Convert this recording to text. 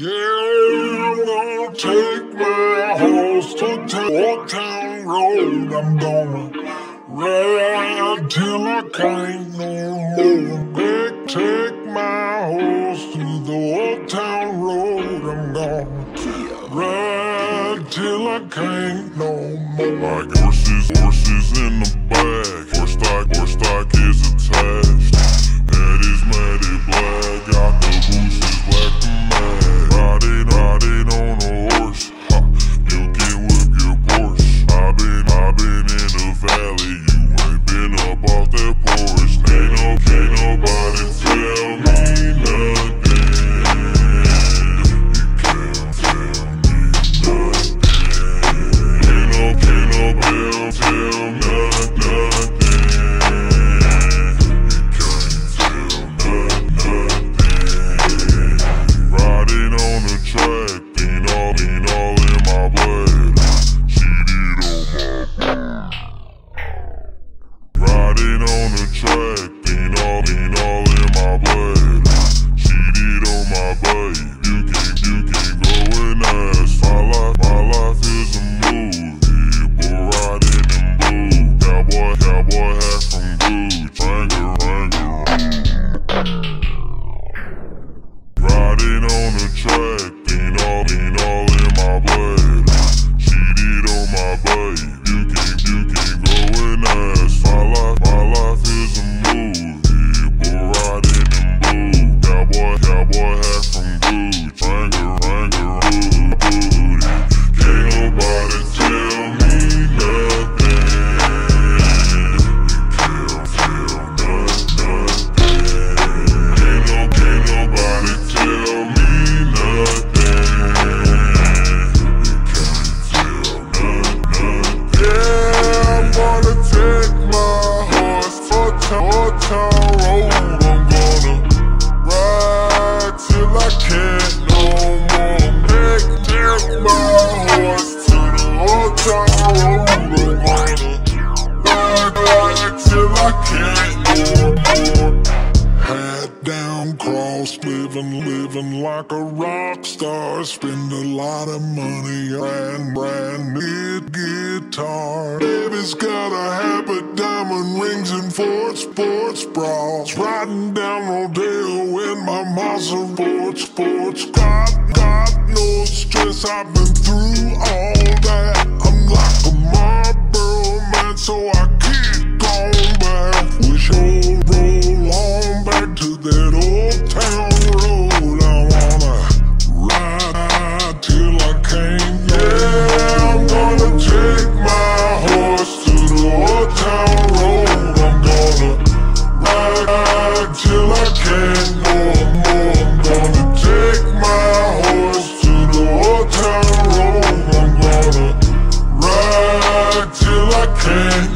Yeah, I'm gonna take my horse to Old Town Road. I'm gonna ride till I can't no more. Big, take my horse to the Old Town Road. I'm gonna ride till I can't no more. My horses, horses in the back. Horse stock, horse stock is attached. Bye. like a rock star. Spend a lot of money on brand, new guitar. Baby's got a habit, diamond rings, and four sports bras. Riding down Rodeo in my Maserati sports, sports. God, God knows stress, I've been through all that. I'm like a Marlboro man, so I till I can't no more. I'm gonna take my horse to the old town road I'm gonna ride till I can't